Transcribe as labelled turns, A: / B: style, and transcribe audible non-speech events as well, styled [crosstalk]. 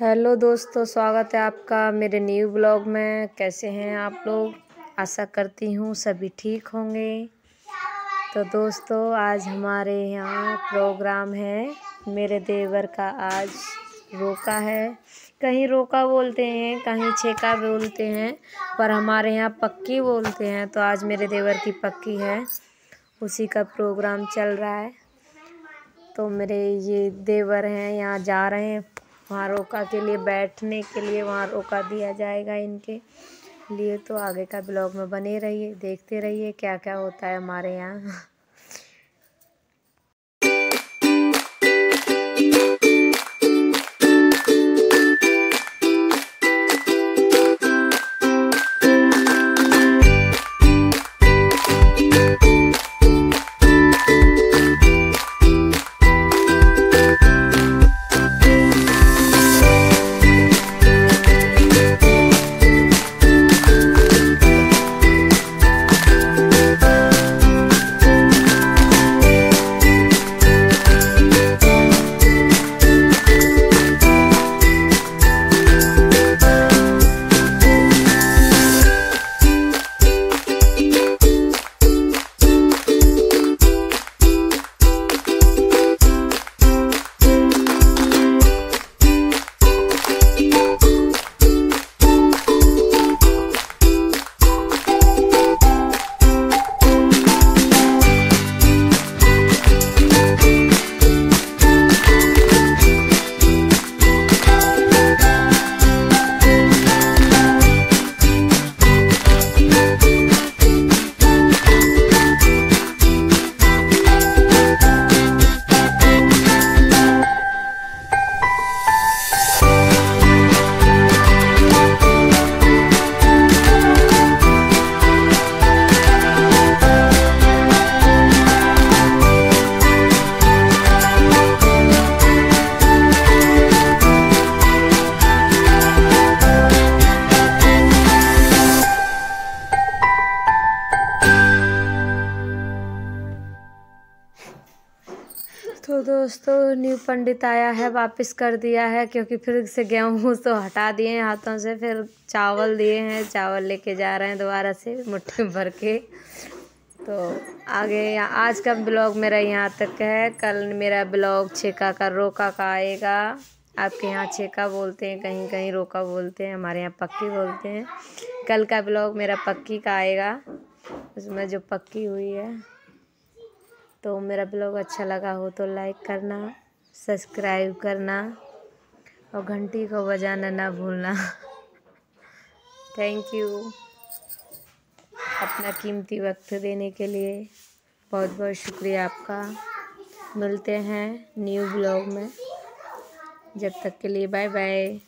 A: Hello दोस्तों, स्वागत है आपका मेरे न्यू ब्लॉग में। कैसे हैं आप लोग? आशा करती हूँ सभी ठीक होंगे। तो दोस्तों, आज हमारे यहाँ प्रोग्राम है। मेरे देवर का आज रोका है। कहीं रोका बोलते हैं, कहीं छेका बोलते हैं, पर हमारे यहाँ पक्की बोलते हैं। तो आज मेरे देवर की पक्की है। उसी का प्रोग्राम चल रहा है। तो मेरे ये देवर हैं, यहाँ जा रहे हैं। वहाँ रोका के लिए, बैठने के लिए वहाँ रोका दिया जाएगा इनके लिए। तो आगे का ब्लॉग में बने रहिए, देखते रहिए क्या क्या होता है हमारे यहाँ। तो दोस्तों, न्यू पंडित आया है, वापस कर दिया है, क्योंकि फिर से गेहूँ तो हटा दिए हैं हाथों से, फिर चावल दिए हैं, चावल लेके जा रहे हैं दोबारा से मुट्ठी भर के। तो आगे आज का ब्लॉग मेरा यहाँ तक है, कल मेरा ब्लॉग छेका का, रोका का आएगा। आपके यहाँ छेका बोलते हैं कहीं कहीं रोका बोलते हैं, हमारे यहाँ पक्की बोलते हैं। कल का ब्लॉग मेरा पक्की का आएगा, उसमें जो पक्की हुई है। तो मेरा ब्लॉग अच्छा लगा हो तो लाइक करना, सब्सक्राइब करना और घंटी को बजाना ना भूलना। [laughs] थैंक यू अपना कीमती वक्त देने के लिए बहुत बहुत शुक्रिया आपका। मिलते हैं न्यू ब्लॉग में। जब तक के लिए बाय बाय